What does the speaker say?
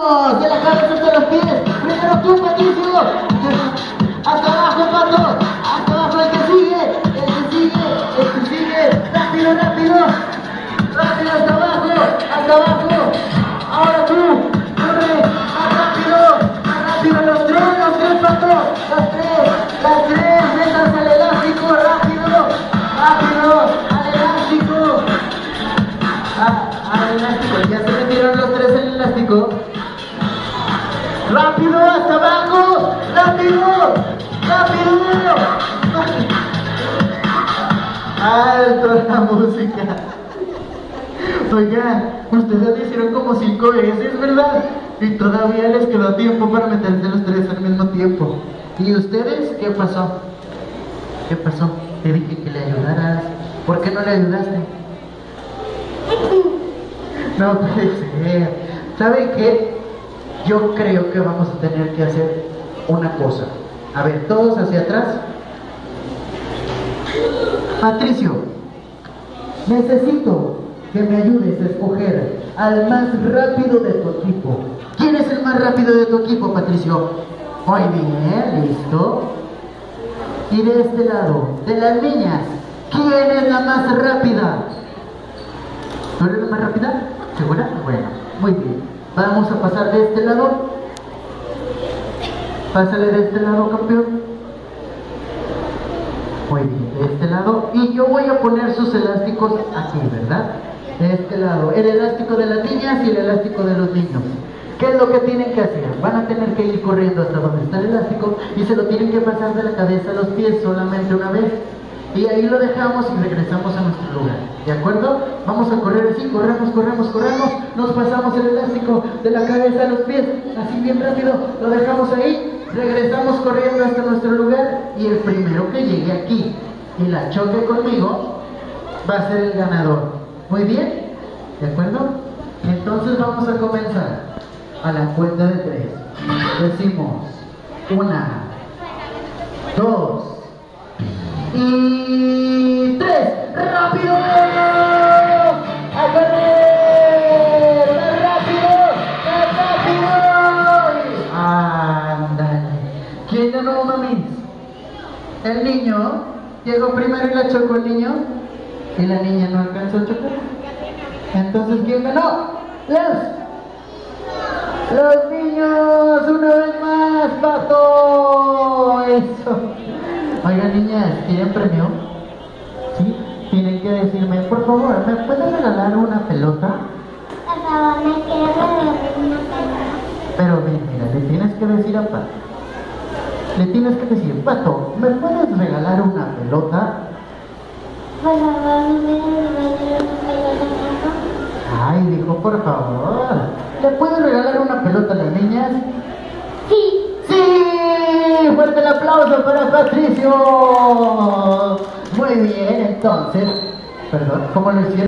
De la cabeza hasta los pies. Primero tú, Patricio. Hasta abajo, Pato. Hasta abajo el que sigue. El que sigue. El que sigue. Rápido, rápido. Rápido hasta abajo. Hasta abajo. Ahora tú. Corre. Más rápido. Más rápido. Los tres, los tres, Pato. Los tres. Las tres. Métanse al elástico. Rápido. Rápido. Al elástico. Ah, al elástico. Ya se metieron los tres en el elástico. ¡Rápido! ¡Hasta abajo! ¡Rápido! ¡Rápido! ¡Alto la música! Oigan, ustedes lo hicieron como cinco veces, ¿verdad? Y todavía les quedó tiempo para meterse los tres al mismo tiempo. ¿Y ustedes qué pasó? ¿Qué pasó? Te dije que le ayudaras. ¿Por qué no le ayudaste? No puede ser. ¿Saben qué? Yo creo que vamos a tener que hacer una cosa. A ver, todos hacia atrás. Patricio, necesito que me ayudes a escoger al más rápido de tu equipo. ¿Quién es el más rápido de tu equipo, Patricio? Muy bien, listo. Y de este lado, de las niñas, ¿quién es la más rápida? ¿Tú eres la más rápida? ¿Segura? Bueno, muy bien. Vamos a pasar de este lado. Pásale de este lado, campeón. Muy bien, de este lado. Y yo voy a poner sus elásticos aquí, ¿verdad? De este lado. El elástico de las niñas y el elástico de los niños. ¿Qué es lo que tienen que hacer? Van a tener que ir corriendo hasta donde está el elástico y se lo tienen que pasar de la cabeza a los pies solamente una vez. Y ahí lo dejamos y regresamos a nuestro lugar. ¿De acuerdo? Vamos a correr así, corremos, corremos, corremos. Nos pasamos el elástico de la cabeza a los pies, así bien rápido. Lo dejamos ahí, regresamos corriendo hasta nuestro lugar. Y el primero que llegue aquí y la choque conmigo va a ser el ganador. Muy bien, ¿de acuerdo? Entonces vamos a comenzar a la cuenta de tres. Decimos una, dos y tres. ¡Rápido! ¡A correr! ¡Más rápido! ¡Más rápido! ¡Ándale! ¿Quién ganó, mami? El niño llegó primero y la chocó el niño y la niña no alcanzó a chocar. Entonces, ¿quién ganó? Los los niños, una vez más, pato. Eso. Oigan, niñas, ¿quieren premio? ¿Sí? Tienen que decirme, por favor, ¿me puedes regalar una pelota? Por favor, me quiero regalar una pelota. Pero mira, le tienes que decir a Pato. Le tienes que decir, Pato, ¿me puedes regalar una pelota? Por favor, me quiero regalar una pelota. Ay, dijo, por favor. ¿Le puedes regalar una pelota a las niñas? Sí. ¡Sí! ¡Fuerte el aplauso para Patricio! Muy bien, entonces. Perdón, ¿cómo lo hicieron?